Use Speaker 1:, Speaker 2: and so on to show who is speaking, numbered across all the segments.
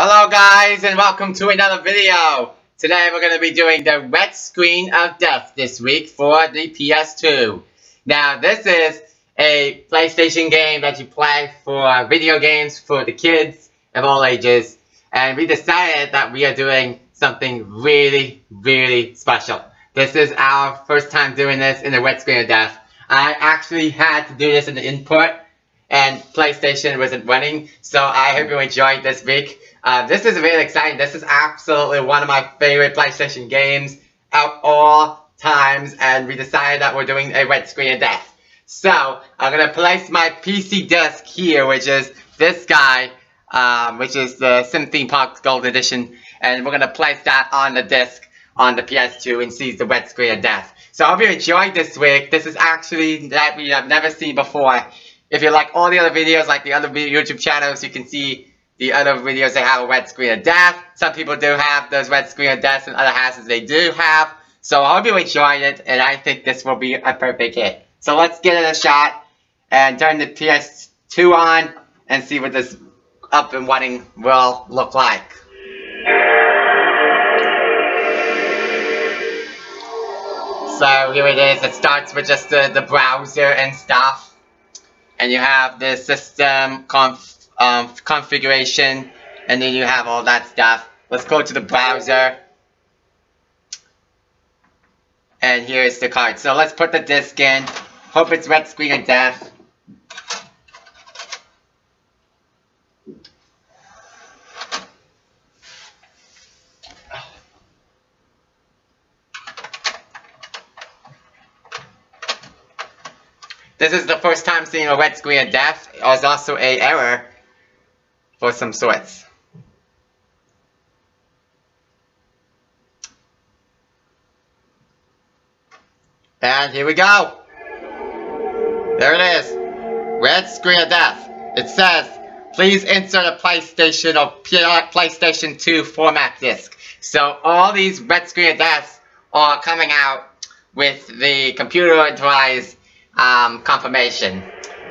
Speaker 1: Hello guys and welcome to another video. Today we're going to be doing the Red Screen of Death this week for the PS2. Now this is a PlayStation game that you play for video games for the kids of all ages. And we decided that we are doing something really, really special. This is our first time doing this in the Red Screen of Death. I actually had to do this in the input and PlayStation wasn't running. So I hope you enjoyed this week. Uh, this is really exciting. This is absolutely one of my favorite PlayStation games of all times, and we decided that we're doing a red screen of death. So I'm gonna place my PC disc here, which is this guy, um, which is the Sim Theme Park Gold Edition, and we're gonna place that on the disc on the PS2 and see the red screen of death. So I hope you enjoyed this week. This is actually that we have never seen before. If you like all the other videos, like the other YouTube channels, you can see the other videos they have a red screen of death. Some people do have those red screen of deaths and other houses they do have. So I hope you enjoyed it, and I think this will be a perfect hit. So let's get it a shot and turn the PS2 on and see what this up and running will look like. So here it is. It starts with just the, the browser and stuff and you have the system conf um, configuration, and then you have all that stuff. Let's go to the browser. And here's the card. So let's put the disk in. Hope it's red screen of death. This is the first time seeing a red screen of death. It was also a error for some sorts. And here we go. There it is. Red screen of death. It says, please insert a PlayStation or PlayStation 2 format disc. So all these red screen of deaths are coming out with the computerized um, confirmation.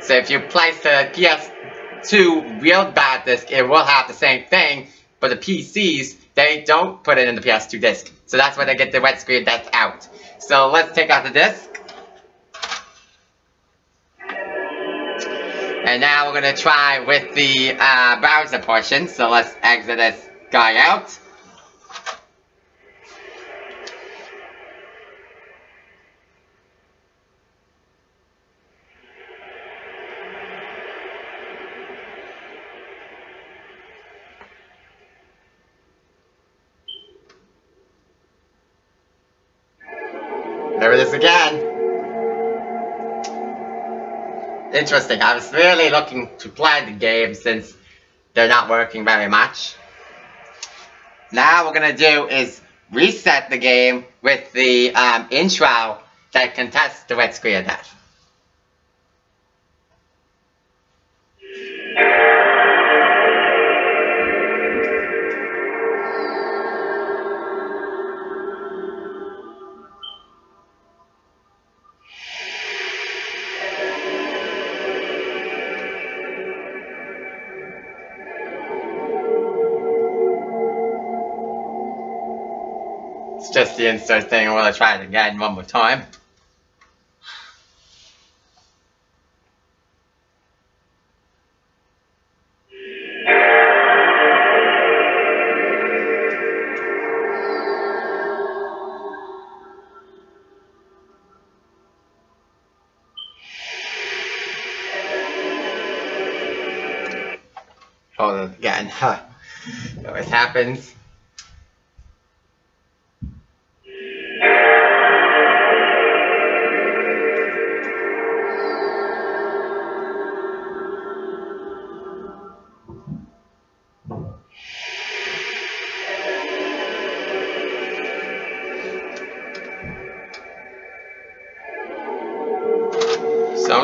Speaker 1: So if you place the PS2 real bad disk, it will have the same thing, but the PCs, they don't put it in the PS2 disk. So that's why they get the red screen that's out. So let's take out the disk. And now we're going to try with the uh, browser portion. So let's exit this guy out. Again. Interesting. I was really looking to play the game since they're not working very much. Now what we're going to do is reset the game with the um, intro that contests the red of death. Just the insert thing. I want to try it again one more time. Hold it again. Huh. It always happens.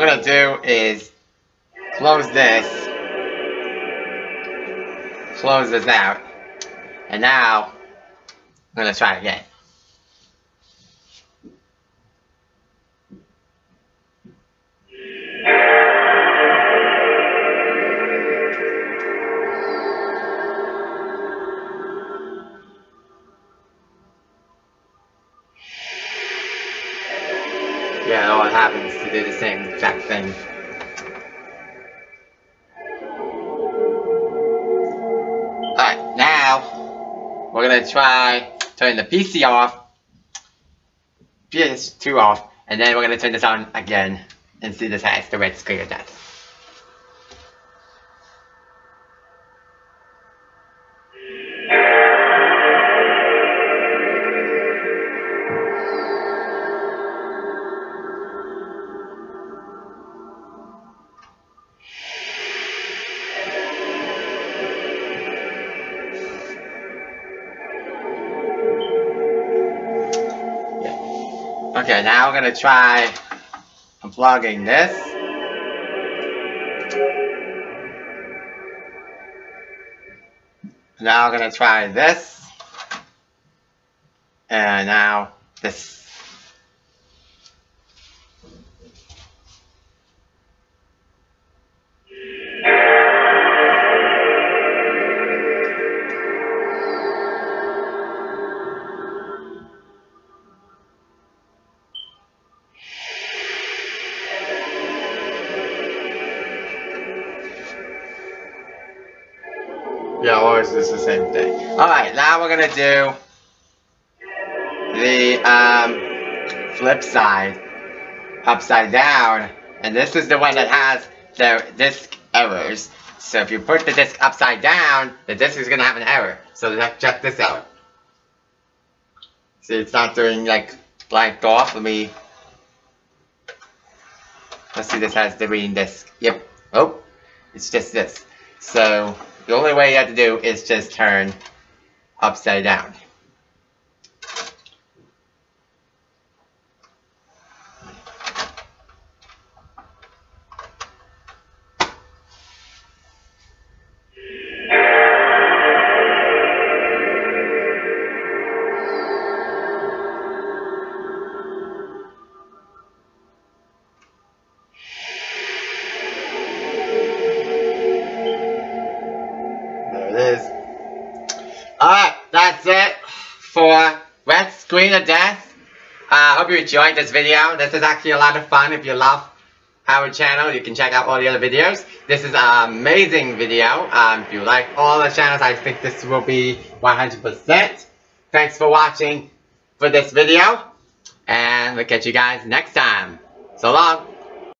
Speaker 1: Gonna do is close this, close this out, and now I'm gonna try again. do we're gonna try turn the PC off, PS2 off, and then we're gonna turn this on again and see this has the red screen of death. Okay, now we're gonna try unplugging this. Now we're gonna try this. And now this. Yeah, always is the same thing. Alright, now we're gonna do the um, flip side, upside down, and this is the one that has the disk errors. So if you put the disk upside down, the disk is gonna have an error. So check this out. See, it's not doing like blank off. Let me. Let's see, this has the reading disk. Yep. Oh, it's just this. So the only way you have to do is just turn upside down. Screen of Death. I uh, hope you enjoyed this video. This is actually a lot of fun. If you love our channel, you can check out all the other videos. This is an amazing video. Um, if you like all the channels, I think this will be 100%. Thanks for watching for this video. And we'll catch you guys next time. So long.